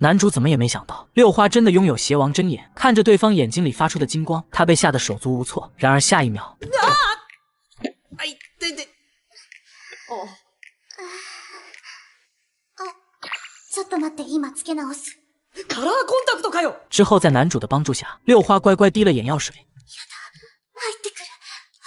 男主怎么也没想到，六花真的拥有邪王真眼。看着对方眼睛里发出的金光，他被吓得手足无措。然而下一秒，哎，对对，哦，ちょっと待って、今つけ直す。カラーコンタクトかよ。之后在男主的帮助下，六花乖乖滴了眼药水。入ってくる。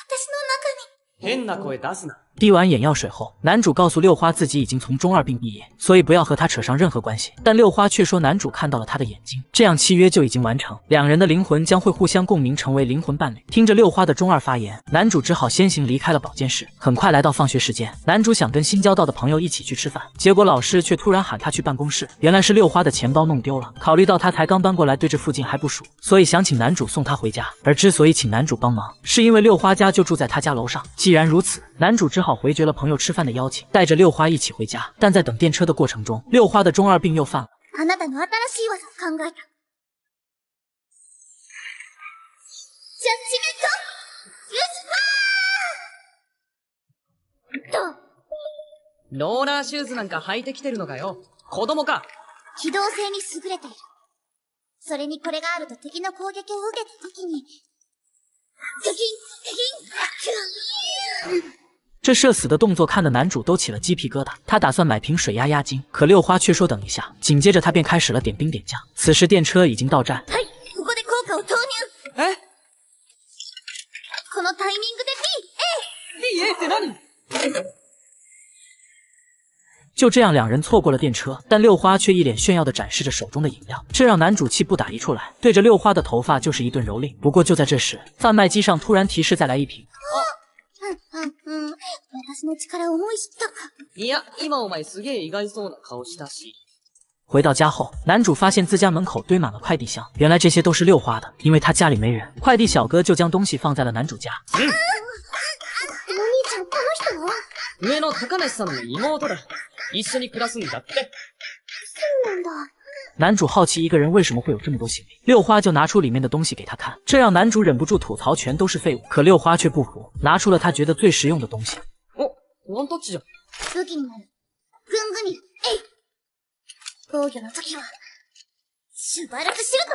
私の中に。変な声出すな。 滴完眼药水后，男主告诉六花自己已经从中二病毕业，所以不要和他扯上任何关系。但六花却说男主看到了他的眼睛，这样契约就已经完成，两人的灵魂将会互相共鸣，成为灵魂伴侣。听着六花的中二发言，男主只好先行离开了保健室。很快来到放学时间，男主想跟新交到的朋友一起去吃饭，结果老师却突然喊他去办公室，原来是六花的钱包弄丢了。考虑到他才刚搬过来，对这附近还不熟，所以想请男主送他回家。而之所以请男主帮忙，是因为六花家就住在他家楼上。既然如此，男主只好回绝了朋友吃饭的邀请，带着六花一起回家。但在等电车的过程中，六花的中二病又犯了。あなたの新しい技を考えた。ジャッジメントよしファーと、ローラーシューズなんか履いてきてるのかよ。子供か。機動性に優れている。それにこれがあると敵の攻撃を受けた時に、ズキン、ズキン、ク 这社死的动作看得男主都起了鸡皮疙瘩。他打算买瓶水压压惊，可六花却说等一下。紧接着他便开始了点兵点将。此时电车已经到站，はい、ここで効果を投入えこのタイミングで ?B A って何就这样两人错过了电车，但六花却一脸炫耀地展示着手中的饮料，这让男主气不打一处来，对着六花的头发就是一顿蹂躏。不过就在这时，贩卖机上突然提示再来一瓶。うん、うん、 私の力を思い知ったか。いや、今お前すげえ意外そうな顔したし。回到家后，男主发现自家门口堆满了快递箱，原来这些都是六花的，因为他家里没人，快递小哥就将东西放在了男主家。お兄ちゃん、この人は上野高梨さんの妹だ。一緒に暮らすんだって。そうなんだ。男主好奇一个人为什么会有这么多行李，六花就拿出里面的东西给他看，这让男主忍不住吐槽全都是废物。可六花却不服，拿出了他觉得最实用的东西。 お、ワンタッチじゃん。武器になる。グングミル、えい防御の時は、シュバルツシルト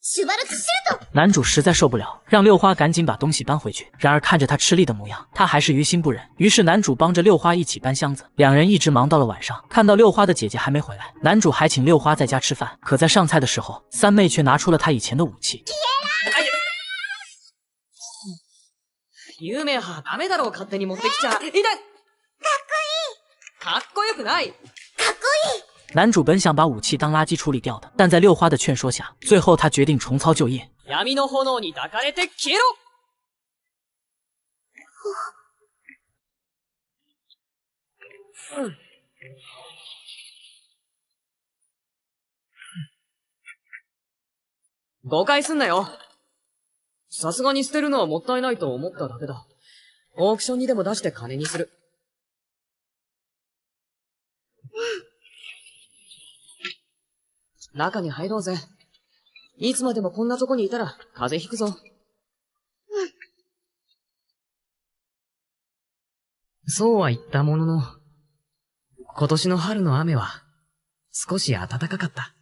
シュバルツシルト男主实在受不了，让六花赶紧把东西搬回去。然而看着他吃力的模样，他还是于心不忍。于是男主帮着六花一起搬箱子，两人一直忙到了晚上。看到六花的姐姐还没回来，男主还请六花在家吃饭。可在上菜的时候，三妹却拿出了她以前的武器。 有名はダメだろう、勝手に持ってきちゃ。痛いかっこいいかっこよくない男主本想把武器当垃圾处理掉的，但在六花的劝说下，最后他决定重操旧业。闇の炎に抱かれて消えろ誤解すんなよ。 さすがに捨てるのはもったいないと思っただけだ。オークションにでも出して金にする。中に入ろうぜ。いつまでもこんなとこにいたら風邪ひくぞ。そうは言ったものの、今年の春の雨は少し暖かかった。